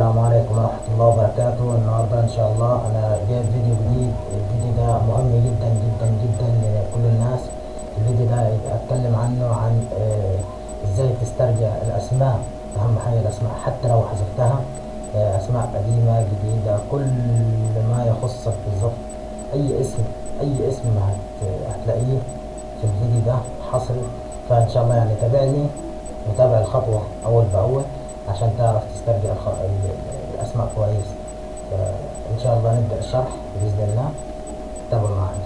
السلام عليكم ورحمة الله وبركاته. النهاردة إن شاء الله أنا جايب فيديو جديد. الفيديو ده مهم جدا جدا جدا لكل الناس. الفيديو ده أتكلم عنه عن آه، إزاي تسترجع الأسماء. أهم حاجة الأسماء حتى لو حذفتها آه، أسماء قديمة جديدة كل ما يخصك بالظبط. أي اسم أي اسم هت- هتلاقيه في الفيديو ده حصري فإن شاء الله يعني تابعني وتابع الخطوة أول بأول. عشان تعرف تسترجع الأسماء كويس. فإن شاء الله نبدأ الشرح بإذن الله. تابعوا معنا.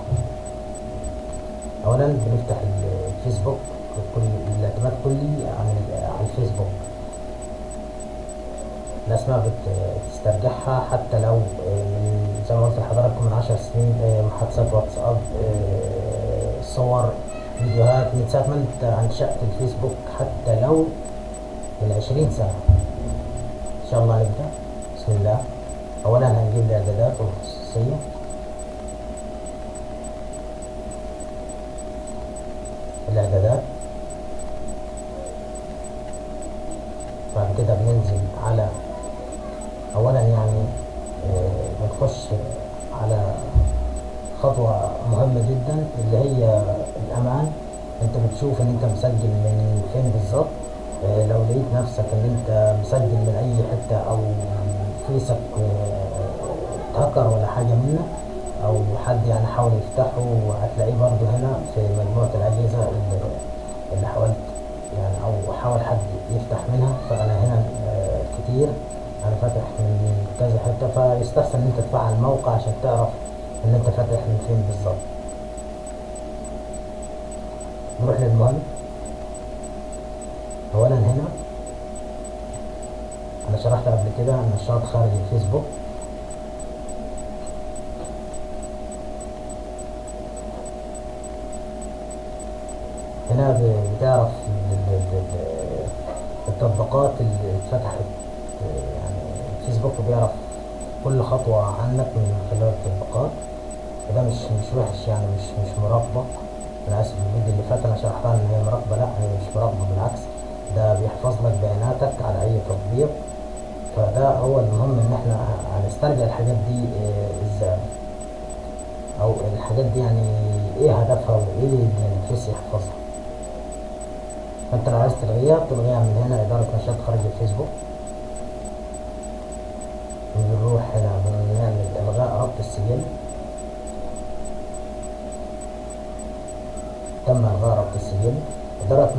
أولا بنفتح ال- الفيسبوك. كل الاعتماد كلي عن على الفيسبوك. الأسماء بت- بتسترجعها حتى لو آه، زي ما قلت لحضراتكم من عشر سنين آه، محادثات واتساب آه، صور فيديوهات من ساعة ما أنت أنشأت الفيسبوك حتى لو من عشرين سنة. الله نبدأ بسم الله. أولا هنجيب الإعدادات والخصوصية الإعدادات بعد كده بننزل على أولا يعني آه، بنخش على خطوة مهمة جدا اللي هي الأمان. أنت بتشوف إن أنت مسجل من فين بالظبط. آه، لو لقيت نفسك إن أنت مسجل من أي حتة أو فيسك آه، اتهكر ولا حاجة منك أو حد يعني حاول يفتحه هتلاقيه برضه هنا في مجموعة الأجهزة اللي, حاولت يعني أو حاول حد يفتح منها. فأنا هنا آه، كتير. أنا فاتح من كذا حتة. فيستحسن إن أنت تفعل الموقع عشان تعرف إن أنت فاتح من فين بالظبط. نروح للمهم أولا هنا أنا كده نشاط خارج الفيسبوك. هنا بتعرف ال- ال- ال- التطبيقات اللي اتفتحت يعني الفيسبوك بيعرف كل خطوة عنك من خلال التطبيقات. وده مش مش وحش يعني مش مش مراقبة أنا آسف الفيديو اللي فات أنا شرحتها إن هي مراقبة لأ هي مش مراقبة بالعكس. ده بيحفظ لك بياناتك على أي تطبيق. فده هو المهم إن إحنا هنسترجع الحاجات دي آه، إزاي؟ أو الحاجات دي يعني إيه هدفها وإيه اللي الفيس يحفظها؟ فأنت لو عايز تلغيها بتلغيها من هنا إدارة نشاط خارج الفيسبوك. بنروح هنا بنعمل إلغاء ربط السجل. تم إلغاء ربط السجل. إدارة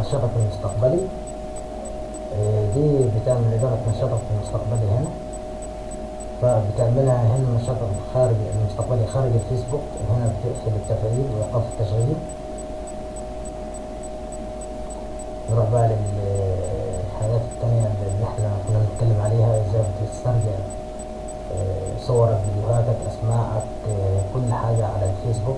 نشاطك المستقبلي. دي بتعمل إدارة نشاطك المستقبلي هنا. فبتعملها هنا نشاطك خارج المستقبلي خارج الفيسبوك. هنا بتقفل التفعيل وإيقاف التشغيل. نروح بقى للحاجات التانية اللي إحنا كنا بنتكلم عليها إزاي بتسترجع آه، صورك فيديوهاتك اسمائك آه، كل حاجة على الفيسبوك.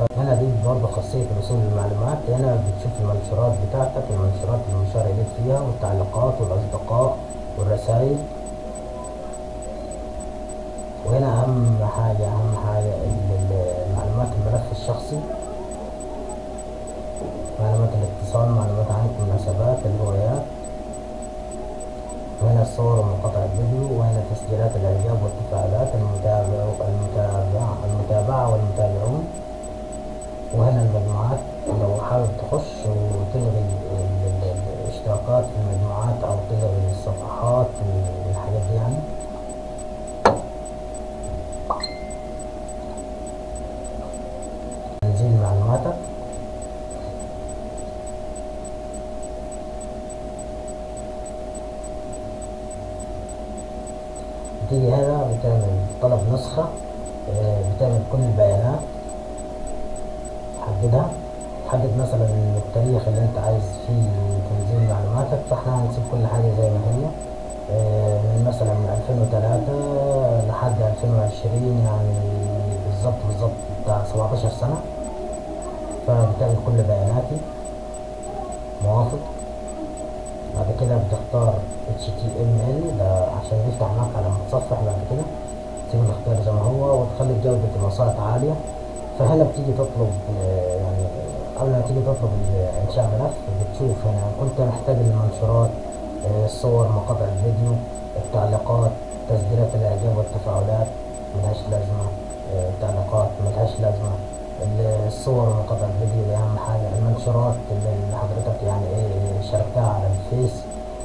فهنا دي برضه خاصية الوصول للمعلومات هنا بتشوف المنشورات بتاعتك المنشورات المشار إليك فيها والتعليقات والأصدقاء والرسائل. وهنا أهم حاجة أهم حاجة ال- ال- معلومات الملف الشخصي. معلومات الاتصال معلومات عن المناسبات الهوايات. وهنا الصور ومقاطع الفيديو. وهنا تسجيلات الإعجاب والتفاعلات المتابع المتابعة المتابعة والمتابعون. وهنا المجموعات لو حابب تخش وتلغي ال- ال- الاشتراكات في المجموعات أو تلغي الصفحات والحاجات دي يعني؟ تنزيل معلوماتك؟ بتيجي هنا بتعمل طلب نسخة آه، بتعمل كل البيانات. تحددها تحدد مثلا التاريخ اللي أنت عايز فيه تنزيل معلوماتك فإحنا هنسيب كل حاجة زي ما هي. آه، من مثلا من 2003 لحد 2020 يعني بالظبط بالظبط بتاع 17 سنة. فبتعمل كل بياناتي موافق. بعد كده بتختار HTML ده عشان يفتح معاك على متصفح بعد كده. تسيب الاختيار زي ما هو وتخلي جودة الوسائط عالية. فهنا بتيجي تطلب يعني قبل ما تيجي تطلب إنشاء ملف بتشوف هنا كنت محتاج المنشورات آه، الصور مقاطع الفيديو التعليقات تسجيلات الإعجاب والتفاعلات ملهاش لازمة آه، التعليقات ملهاش لازمة. ال- الصور ومقاطع الفيديو دي أهم حاجة المنشورات اللي حضرتك يعني إيه شاركتها على الفيس.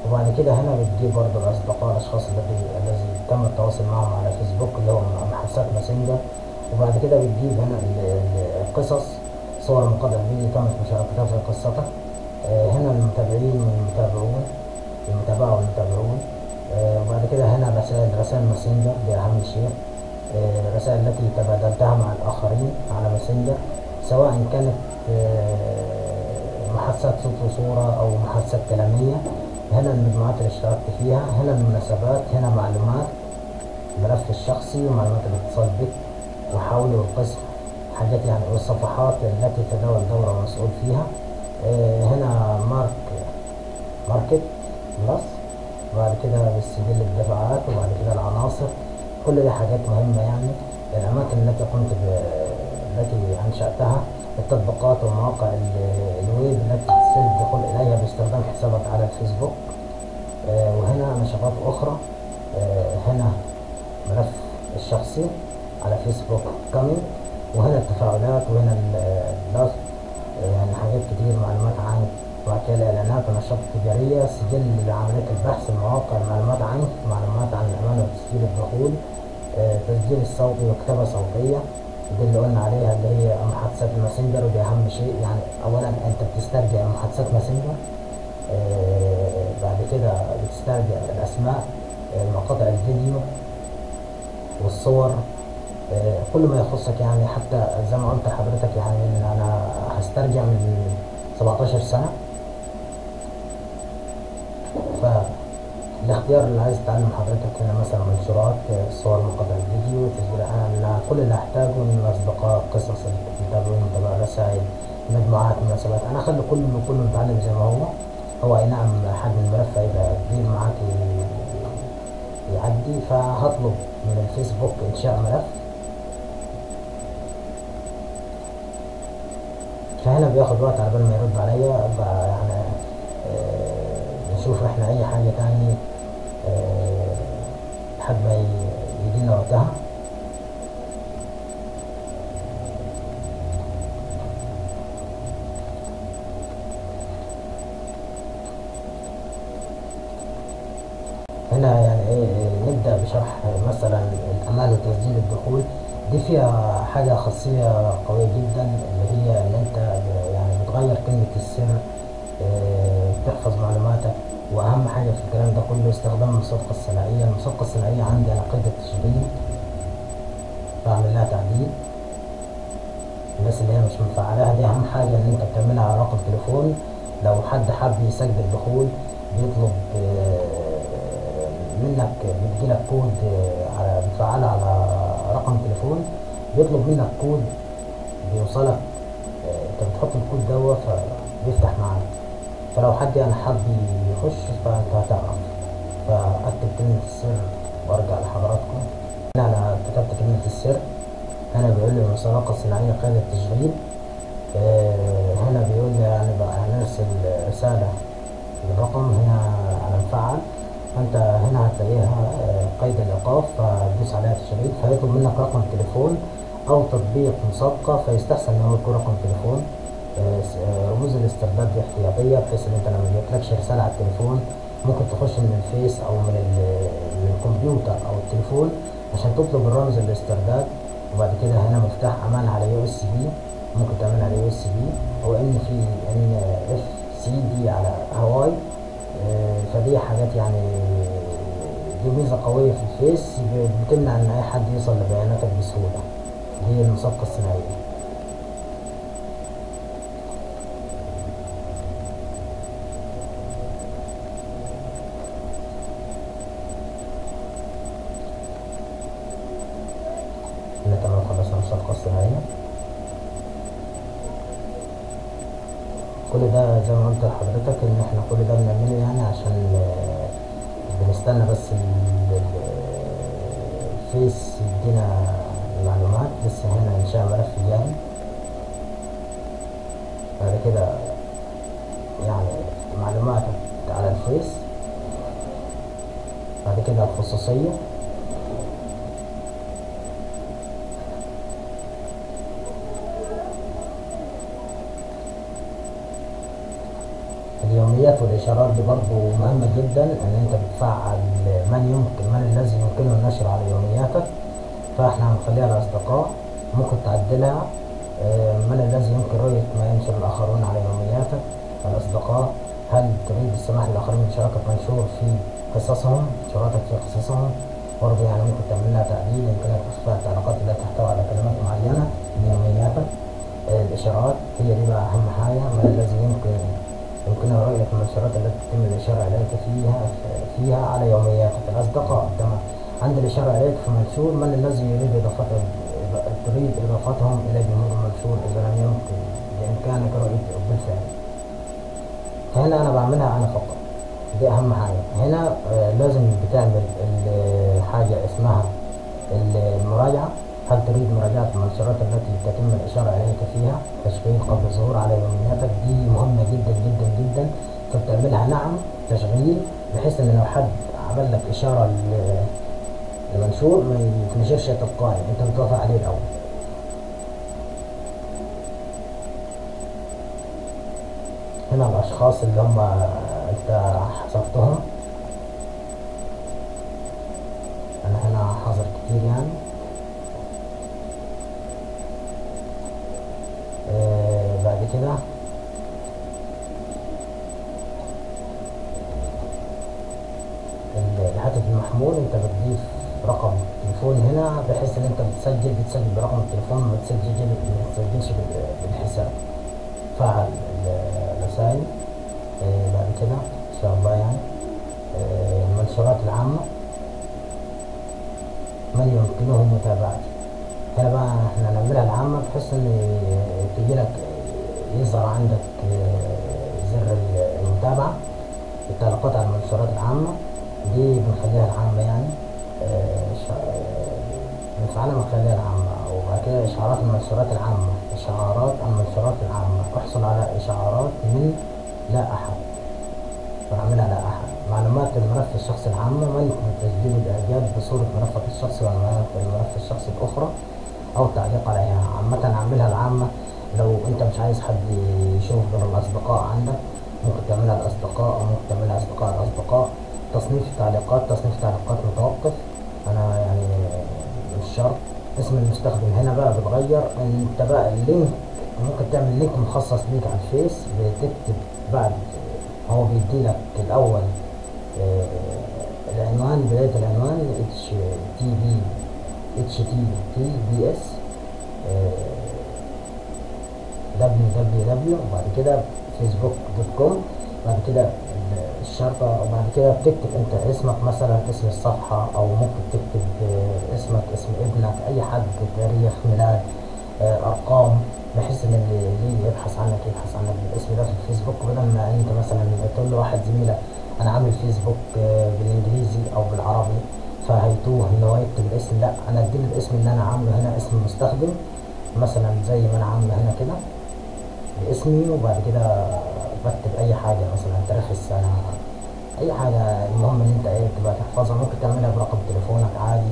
وبعد كده هنا بتجيب برضه الأصدقاء الأشخاص الذي تم التواصل معهم على فيسبوك اللي هو محادثات ماسنجر. وبعد كده بتجيب هنا ال- ال- القصص صور مقاطع الفيديو تمت مشاركتها في قصتك آه، هنا المتابعين والمتابعون المتابعة والمتابعون. آه، وبعد كده هنا رسائل رسائل ماسنجر دي أهم شيء آه، الرسائل التي تبادلتها مع الآخرين على ماسنجر سواء كانت محادثات صوت وصورة أو محادثات كلامية. هنا المجموعات اللي اشتركت فيها هنا المناسبات هنا معلومات الملف الشخصي ومعلومات الاتصال بك. وحول والقسم حاجات يعني والصفحات التي تتولى دور مسؤول فيها. آه، هنا mark Marketplace وبعد كده بالسجل الدفعات وبعد كده العناصر. كل دي حاجات مهمة يعني. الأماكن التي قمت. التي أنشأتها التطبيقات ومواقع ال- الويب التي تسهل الدخول إليها باستخدام حسابك على الفيسبوك. آه، وهنا نشاطات أخرى. آه، هنا ملف الشخصي. على فيسبوك كامل وهنا التفاعلات وهنا ال- اللاف يعني حاجات كتير معلومات عنك وبعد كده الإعلانات والنشاط التجارية سجل عملية البحث المواقع معلومات عنك معلومات عن الأمان وتسجيل الدخول آه، تسجيل الصوتي وكتابة صوتية. دي اللي قلنا عليها اللي هي محادثات الماسنجر ودي أهم شيء. يعني أولا أنت بتسترجع محادثات ماسنجر آه، بعد كده بتسترجع الأسماء آه، مقاطع الفيديو والصور كل ما يخصك يعني حتى زي ما قلت لحضرتك يعني إن أنا هسترجع من 17 سنة. فالاختيار اللي عايز تعلم حضرتك هنا مثلا منشورات آه، صور مقاطع الفيديو تسجيل أنا كل اللي هحتاجه من الأصدقاء قصص المتابعين متابعة رسائل مجموعات مناسبات. أنا أخلي كله كله متعلم زي ما هو هو أي نعم حجم الملف هيبقى كبير معاك يعدي. فهطلب من الفيسبوك إنشاء ملف. فهنا بياخد وقت على بال ما يرد عليا يعني آه، نشوف إحنا أي حاجة تاني آه، لحد ما ي- يجينا وقتها. هنا يعني إيه إيه، نبدأ بشرح مثلا الأمان وتسجيل الدخول. دي فيها حاجة خاصية قوية جدا اللي هي إن أنت يعني بتغير كلمة السر آه، بتحفظ معلوماتك. وأهم حاجة في الكلام ده كله استخدام المصادقة الثنائية المصادقة الثنائية عندي أنا قيد التشغيل بعمل لها تعديل. الناس اللي هي مش مفعلاها دي أهم حاجة إن أنت بتعملها على رقم تليفون. لو حد حب يسجل دخول بيطلب آه، منك بتجيلك كود آه، على بتفعلها على رقم تليفون. بيطلب منك كود بيوصلك. آه، انت بتحط الكود دوا فبيفتح معاك. فلو حد يعني حب يخش فانت هتعرف. فأكتب كلمة السر وأرجع لحضراتكم. هنا أنا كتبت كلمة السر. هنا بيقول لي المصادقة الثنائية قيد التشغيل. آه، هنا بيقول لي يعني هنرسل رسالة للرقم هنا على مفعل فأنت هنا هتلاقيها آه، قيد الإيقاف فتدوس عليها تشغيل فيطلب منك رقم تليفون. أو تطبيق مصادقة فيستحسن ان هو يكون رقم تليفون رموز الاسترداد احتياطية بحيث إن أنت لما يجيلكش رسالة على التليفون ممكن تخش من الفيس أو من, ال- من الكمبيوتر أو التليفون عشان تطلب الرمز الاسترداد وبعد كده هنا مفتاح أمان على USB ممكن تعمل على USB أو إن في NFC دي على هواي. آه، فدي حاجات يعني دي ميزة قوية في الفيس بتمنع إن أي حد يوصل لبياناتك بسهولة. دي المصادقة الثنائية. الصناعية. كل ده زي ما قلت لحضرتك إن إحنا كل ده بنعمله يعني عشان آه، بنستنى بس ال- ال- الفيس يدينا لسه هنا انشاء ملف جاري بعد كده يعني معلوماتك على الفيس. بعد كده الخصوصية. اليوميات والإشارات دي برضه مهمة جدا إن أنت بتفعل من يمكن من الذي يمكنه النشر على يومياتك. فإحنا هنخليها الأصدقاء ممكن تعدلها. آه، من الذي يمكن رؤية ما ينشر الآخرون على يومياتك. الأصدقاء هل تريد السماح للآخرين بمشاركة منشور في قصصهم؟ شاركك في قصصهم. برضه يعني ممكن تعمل لها تعديل. يمكنك إخفاء التعليقات التي تحتوي على كلمات معينة من يومياتك. آه، الإشارات هي دي بقى أهم حاجة. ما الذي يمكن يمكنها رؤية المنشورات التي تتم الإشارة إليك فيها فيها على يومياتك. الأصدقاء عندما عند الإشارة إليك في منشور من الذي يريد إضافته تريد إضافتهم إلى جمهور المنشور إذا لم يمكن بإمكانك رؤية بالفعل فهنا أنا بعملها أنا فقط. دي أهم حاجة. هنا آه، لازم بتعمل ال- حاجة اسمها ال- المراجعة. هل تريد مراجعة المنشورات التي تتم الإشارة إليك فيها؟ تشغيل قبل الظهور على يومياتك دي مهمة جدا جدا جدا. فبتعملها نعم تشغيل بحيث إن لو حد عمل لك إشارة لمنشور ما يتنشرش تلقائي أنت متوافق عليه الأول. هنا الأشخاص اللي هم أنت حصرتهم. أنا هنا حاضر كتير يعني. آه بعد كده. ال- الهاتف المحمول أنت بتضيف رقم تليفون هنا بحيث إن أنت بتسجل بتسجل برقم التليفون ما بال- بالحساب. فعل ال- الرسائل آه بعد كده إن شاء الله يعني. آه المنشورات العامة. من يمكنه متابعتي هنا بقى إحنا هنعملها العامة بحيث إن تجي لك يظهر عندك آه، زر المتابعة. التعليقات على المنشورات العامة. دي بنخليها العامة يعني. بنفعلها بنخليها العامة وبعد كده إشعارات المنشورات العامة. إشعارات المنشورات العامة. احصل على إشعارات من لا أحد. ونعملها لا أحد. معلومات الملف الشخصي العامة من يمكن تسجيل الإعجاب بصورة ملفك الشخصي ومعلومات الملف الشخصي الأخرى أو التعليق عليها. عامة أعملها العامة. لو أنت مش عايز حد يشوف غير الأصدقاء عندك ممكن تعملها الأصدقاء أو ممكن تعملها أصدقاء الأصدقاء. تصنيف التعليقات تصنيف التعليقات متوقف. أنا يعني مش شرط اسم المستخدم هنا بقى بتغير أنت بقى اللينك ممكن تعمل link مخصص ليك على الفيس بتكتب بعد هو بيديلك الأول آه، العنوان بداية العنوان اتش تي بي اتش تي تي بي اس دبليو دبليو دبليو وبعد كده فيسبوك dot com بعد كده الشرطة وبعد كده بتكتب انت اسمك مثلا اسم الصفحة أو ممكن تكتب اسمك اسم ابنك أي حد تاريخ ميلاد آه، أرقام بحيث إن اللي يبحث عنك يبحث عنك بالاسم ده في الفيسبوك. بدل ما أنت مثلا تقول له واحد زميلك أنا عامل فيسبوك آه، بالإنجليزي أو بالعربي فهيتوه إن هو يكتب الاسم لا أنا أديله الاسم اللي أنا عامله هنا اسم المستخدم مثلا زي ما أنا عامله هنا كده باسمي وبعد كده بكتب أي حاجة مثلا تاريخ السنة أي حاجة المهم إن أنت إيه تبقى تحفظها. ممكن تعملها برقم تليفونك عادي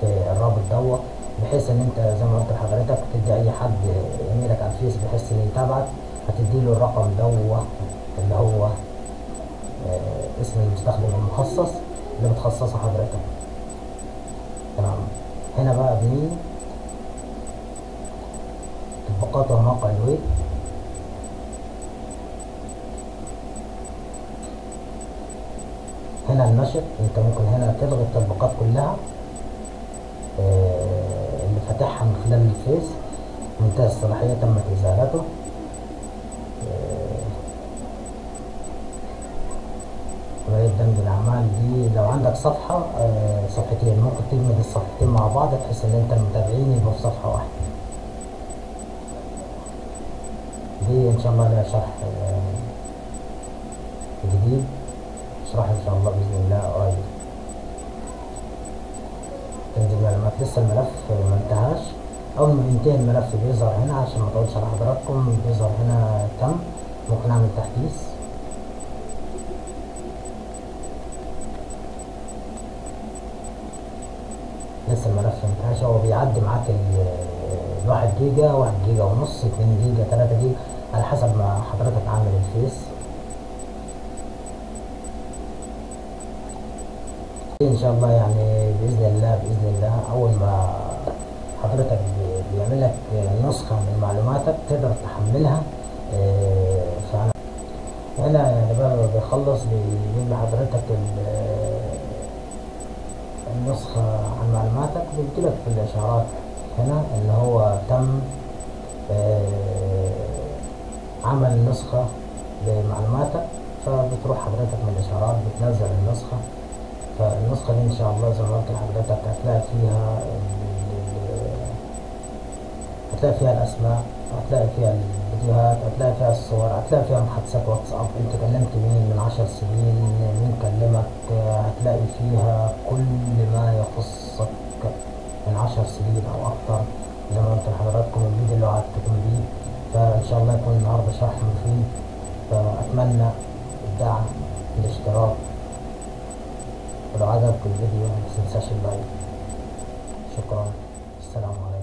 في الرابط دوت بحيث إن أنت زي ما قلت لحضرتك تدي أي حد ايميلك على الفيس بحيث انه يتابعك هتدي له الرقم دوت اللي هو آه، اسم المستخدم المخصص اللي بتخصصه حضرتك. تمام. هنا بقى بنيجي تطبيقات وموقع الويب. هنا النشر أنت ممكن هنا تلغي التطبيقات كلها آه، اللي فاتحها من خلال الفيس. منتهى الصلاحية تمت إزالته. آه، عملية دمج الأعمال دي. لو عندك صفحة آه، صفحتين ممكن تدمج الصفحتين مع بعض بحيث إن أنت المتابعين يبقوا في صفحة واحدة. دي إن شاء الله لها شرح آه، جديد. شاء الله بإذن الله. قريب تنزل معلومات لسه الملف ما انتهاش. أول ما ينتهي الملف بيظهر هنا عشان ما أطولش على حضراتكم بيظهر هنا تم ممكن اعمل تحديث لسه الملف منتهاش هو بيعدي معاك ال- الواحد جيجا واحد جيجا ونص اتنين جيجا تلاتة جيجا على حسب ما حضرتك عامل الفيس. إن شاء الله يعني بإذن الله بإذن الله أول ما حضرتك بي- بيعمل لك نسخة من معلوماتك تقدر تحملها آه، فعلا هنا يعني ما بيخلص بيجيب لحضرتك ال- النسخة عن معلوماتك بيجيلك في الإشعارات هنا إن هو تم آه، عمل نسخة لمعلوماتك فبتروح حضرتك من الإشعارات بتنزل النسخة فالنسخة دي إن شاء الله زي ما قلت لحضرتك هتلاقي فيها هتلاقي فيها الأسماء هتلاقي فيها الفيديوهات هتلاقي فيها الصور هتلاقي فيها محادثات واتساب. أنت كلمت مين من عشر سنين؟ مين كلمك؟ هتلاقي فيها كل ما يخصك من عشر سنين أو أكتر. زي ما قلت لحضراتكم الفيديو اللي وعدتكم بيه فإن شاء الله يكون النهاردة شرح مفيد. فأتمنى الدعم الاشتراك ولو عجبك الفيديو متنساش اللايك شكرا. السلام عليكم.